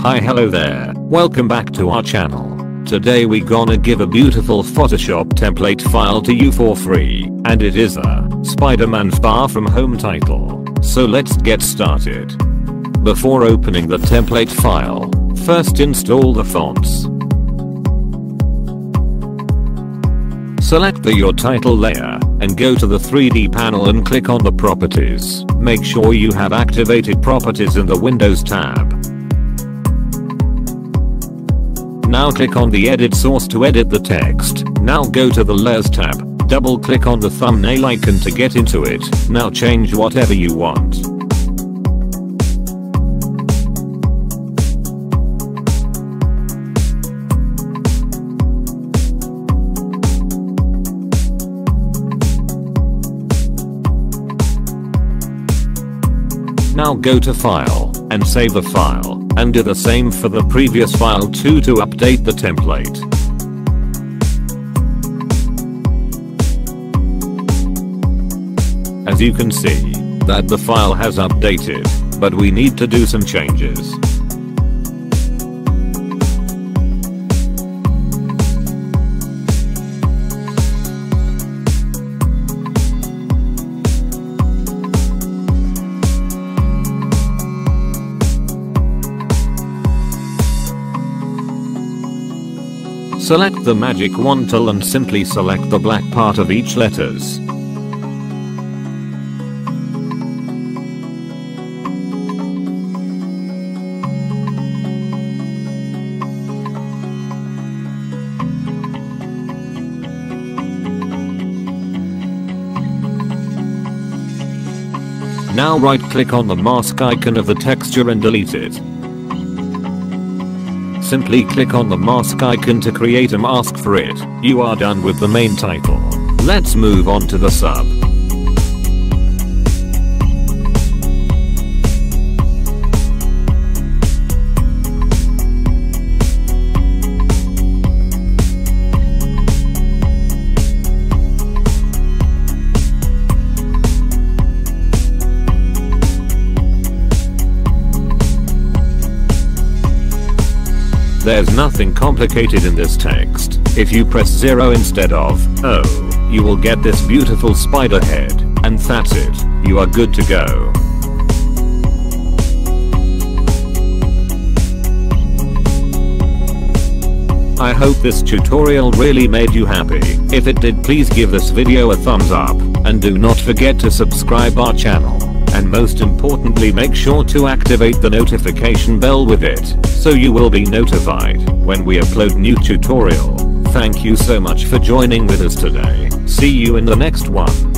Hi hello there, welcome back to our channel. Today we gonna give a beautiful Photoshop template file to you for free, and it is a Spider-Man Far From Home title. So let's get started. Before opening the template file, first install the fonts. Select the your title layer and go to the 3D panel and click on the properties. Make sure you have activated properties in the Windows tab. Now click on the edit source to edit the text. Now go to the layers tab. Double click on the thumbnail icon to get into it. Now change whatever you want. Now go to file and save the file and do the same for the previous file too to update the template. As you can see that the file has updated but we need to do some changes. Select the magic wand tool and simply select the black part of each letters. Now right click on the mask icon of the texture and delete it. Simply click on the mask icon to create a mask for it. You are done with the main title. Let's move on to the sub. There's nothing complicated in this text. If you press 0 instead of O, you will get this beautiful spider head, and that's it, you are good to go. I hope this tutorial really made you happy. If it did please give this video a thumbs up, and do not forget to subscribe our channel and most importantly make sure to activate the notification bell with it, so you will be notified when we upload new tutorial. Thank you so much for joining with us today. See you in the next one.